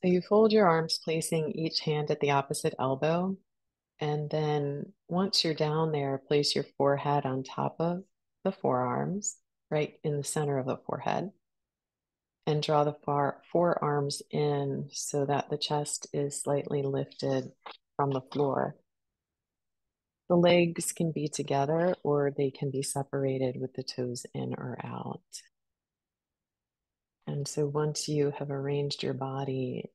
So you fold your arms, placing each hand at the opposite elbow. And then once you're down there, place your forehead on top of the forearms, right in the center of the forehead. And draw the far forearms in so that the chest is slightly lifted from the floor. The legs can be together or they can be separated with the toes in or out. And so once you have arranged your body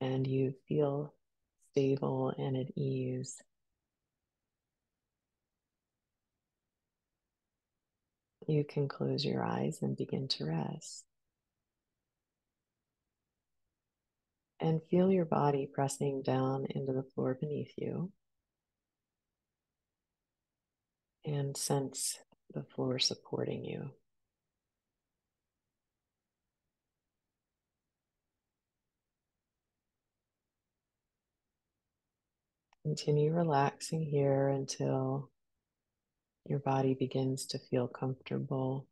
and you feel stable and at ease, you can close your eyes and begin to rest. And feel your body pressing down into the floor beneath you. And sense the floor supporting you. Continue relaxing here until your body begins to feel comfortable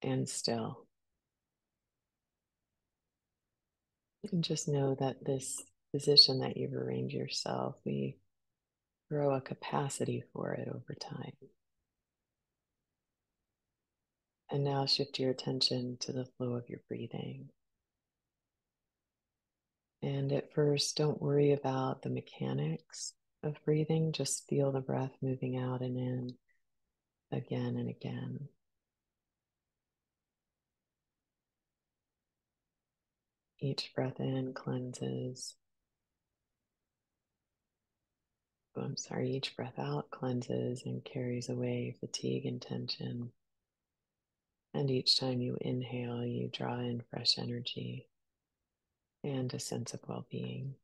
and still. And just know that this position that you've arranged yourself, we grow a capacity for it over time. And now shift your attention to the flow of your breathing. And at first, don't worry about the mechanics of breathing, just feel the breath moving out and in again and again. Each breath in cleanses. Oh, I'm sorry, each breath out cleanses and carries away fatigue and tension. And each time you inhale, you draw in fresh energy and a sense of well being.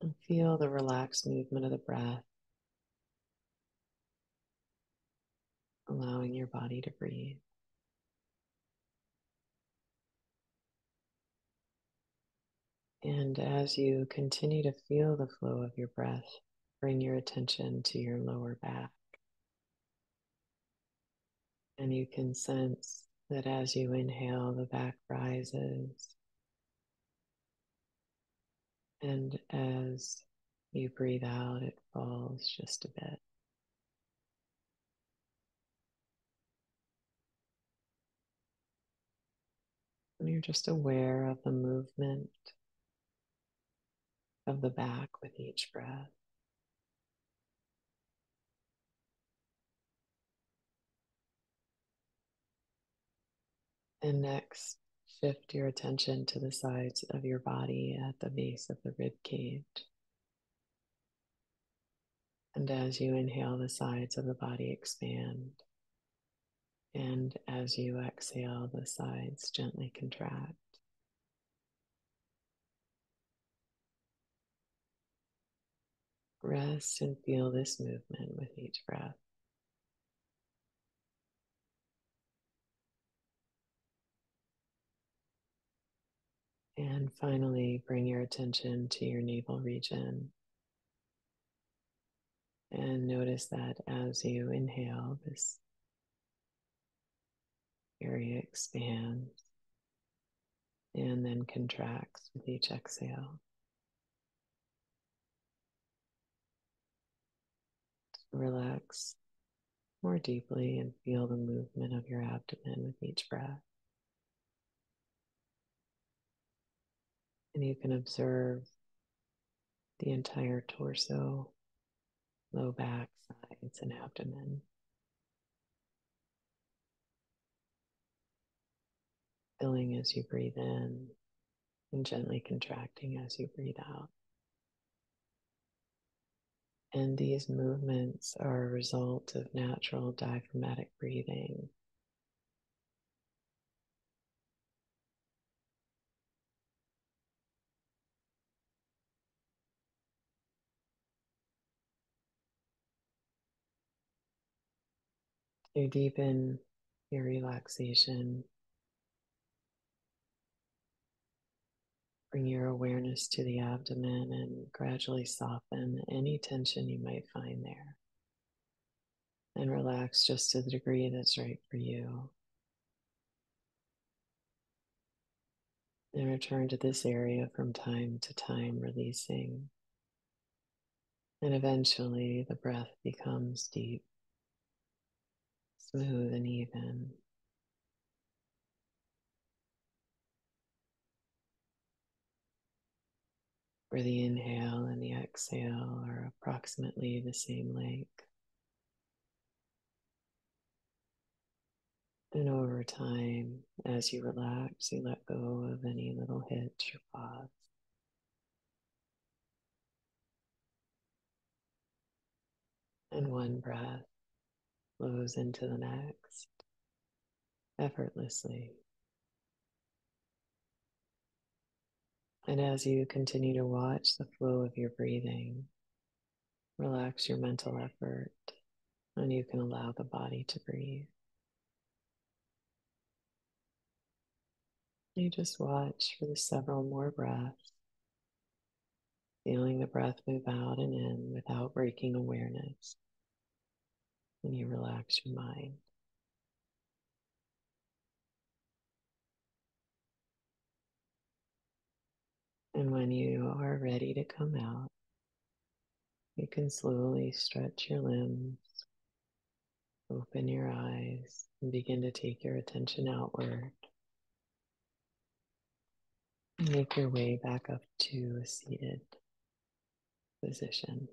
And feel the relaxed movement of the breath, allowing your body to breathe. And as you continue to feel the flow of your breath, bring your attention to your lower back. And you can sense that as you inhale, the back rises. And as you breathe out, it falls just a bit. And you're just aware of the movement of the back with each breath. And next, shift your attention to the sides of your body at the base of the rib cage. And as you inhale, the sides of the body expand. And as you exhale, the sides gently contract. Rest and feel this movement with each breath. And finally, bring your attention to your navel region. And notice that as you inhale, this area expands and then contracts with each exhale. Relax more deeply and feel the movement of your abdomen with each breath. And you can observe the entire torso, low back, sides, and abdomen. Filling as you breathe in and gently contracting as you breathe out. And these movements are a result of natural diaphragmatic breathing You deepen your relaxation. Bring your awareness to the abdomen and gradually soften any tension you might find there. And relax just to the degree that's right for you. And return to this area from time to time, releasing. And eventually the breath becomes deep, smooth, and even. Where the inhale and the exhale are approximately the same length. And over time, as you relax, you let go of any little hitch or pause. And one breath flows into the next effortlessly. And as you continue to watch the flow of your breathing, relax your mental effort and you can allow the body to breathe. You just watch for the several more breaths, feeling the breath move out and in without breaking awareness. And you relax your mind. And when you are ready to come out, you can slowly stretch your limbs, open your eyes, and begin to take your attention outward. Make your way back up to a seated position.